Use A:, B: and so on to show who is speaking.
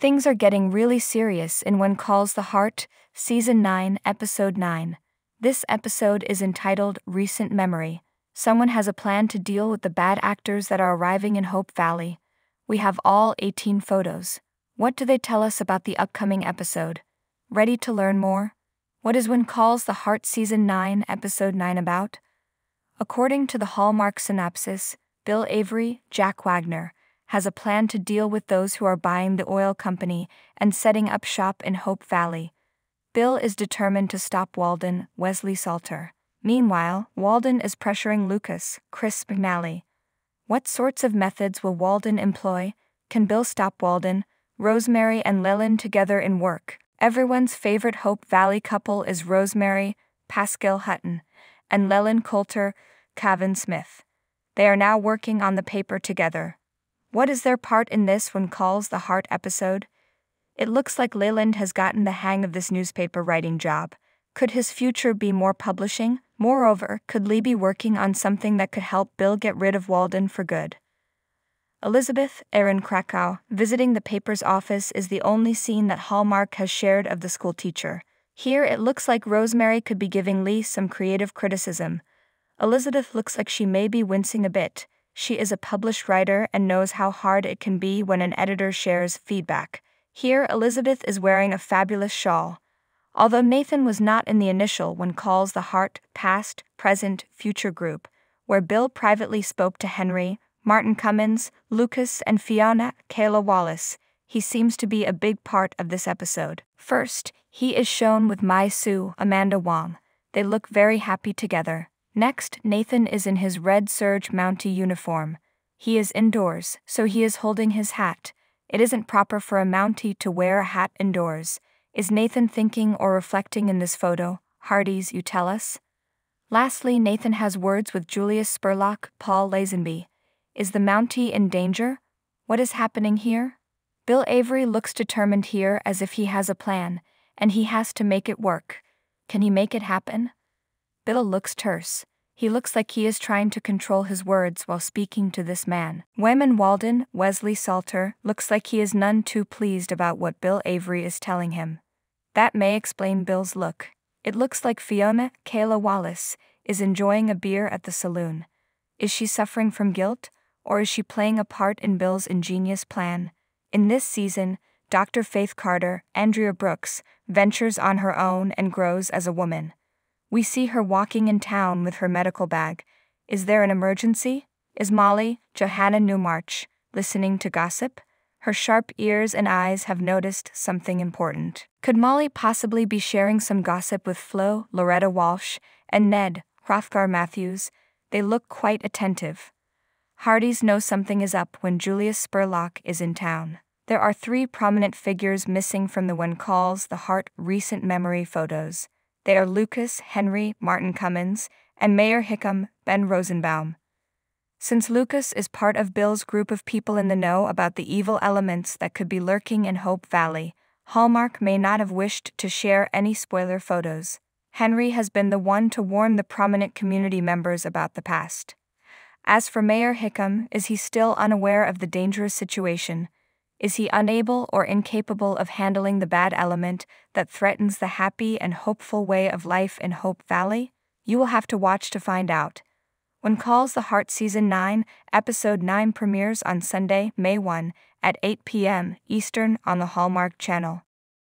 A: Things are getting really serious in When Calls the Heart, Season 9, Episode 9. This episode is entitled Recent Memory. Someone has a plan to deal with the bad actors that are arriving in Hope Valley. We have all 18 photos. What do they tell us about the upcoming episode? Ready to learn more? What is When Calls the Heart Season 9, Episode 9 about? According to the Hallmark synopsis, Bill Avery, Jack Wagner, has a plan to deal with those who are buying the oil company and setting up shop in Hope Valley. Bill is determined to stop Walden, Wesley Salter. Meanwhile, Walden is pressuring Lucas, Chris McNally. What sorts of methods will Walden employ? Can Bill stop Walden, Rosemary and Leland together in work? Everyone's favorite Hope Valley couple is Rosemary, Pascale Hutton, and Leland Coulter, Kavan Smith. They are now working on the paper together, what is their part in this when calls the heart episode? It looks like Leland has gotten the hang of this newspaper writing job. Could his future be more publishing? Moreover, could Lee be working on something that could help Bill get rid of Walden for good? Elizabeth Erin Krakow visiting the paper's office is the only scene that Hallmark has shared of the school teacher. Here it looks like Rosemary could be giving Lee some creative criticism. Elizabeth looks like she may be wincing a bit. She is a published writer and knows how hard it can be when an editor shares feedback. Here, Elizabeth is wearing a fabulous shawl. Although Nathan was not in the initial when calls the Heart Past, Present, Future group, where Bill privately spoke to Henry, Martin Cummins, Lucas, and Fiona Kayla Wallace, he seems to be a big part of this episode. First, he is shown with Mei Su, Amanda Wong. They look very happy together. Next, Nathan is in his red serge Mountie uniform. He is indoors, so he is holding his hat. It isn't proper for a Mountie to wear a hat indoors. Is Nathan thinking or reflecting in this photo? Hearties, you tell us? Lastly, Nathan has words with Julius Spurlock, Paul Lazenby. Is the Mountie in danger? What is happening here? Bill Avery looks determined here as if he has a plan, and he has to make it work. Can he make it happen? Bill looks terse. He looks like he is trying to control his words while speaking to this man. Wyman Walden, Wesley Salter, looks like he is none too pleased about what Bill Avery is telling him. That may explain Bill's look. It looks like Fiona, Kayla Wallace, is enjoying a beer at the saloon. Is she suffering from guilt, or is she playing a part in Bill's ingenious plan? In this season, Dr. Faith Carter, Andrea Brooks, ventures on her own and grows as a woman. We see her walking in town with her medical bag. Is there an emergency? Is Molly, Johannah Newmarch, listening to gossip? Her sharp ears and eyes have noticed something important. Could Molly possibly be sharing some gossip with Flo, Loretta Walsh, and Ned, Hrothgar Mathews? They look quite attentive. Hearties know something is up when Julius Spurlock is in town. There are three prominent figures missing from the When Calls the Heart recent memory photos. They are Lucas, Henry, Martin Cummins, and Mayor Hickam, Ben Rosenbaum. Since Lucas is part of Bill's group of people in the know about the evil elements that could be lurking in Hope Valley, Hallmark may not have wished to share any spoiler photos. Henry has been the one to warn the prominent community members about the past. As for Mayor Hickam, is he still unaware of the dangerous situation? Is he unable or incapable of handling the bad element that threatens the happy and hopeful way of life in Hope Valley? You will have to watch to find out. When Calls the Heart Season 9, Episode 9 premieres on Sunday, May 1 at 8 p.m. Eastern on the Hallmark Channel.